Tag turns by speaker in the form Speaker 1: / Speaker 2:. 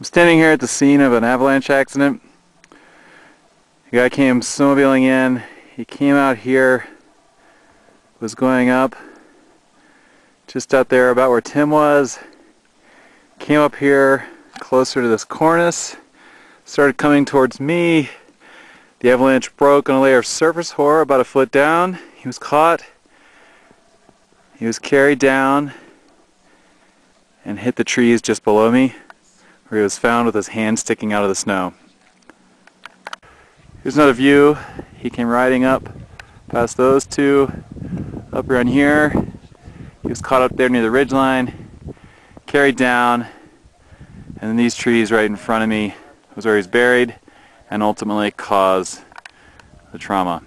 Speaker 1: I'm standing here at the scene of an avalanche accident. A guy came snowmobiling in. He came out here, was going up, just out there about where Tim was. Came up here closer to this cornice, started coming towards me. The avalanche broke on a layer of surface hoar about a foot down. He was caught. He was carried down and hit the trees just below me where he was found with his hand sticking out of the snow. Here's another view. He came riding up past those two, up around here. He was caught up there near the ridge line, carried down, and then these trees right in front of me was where he's buried and ultimately caused the trauma.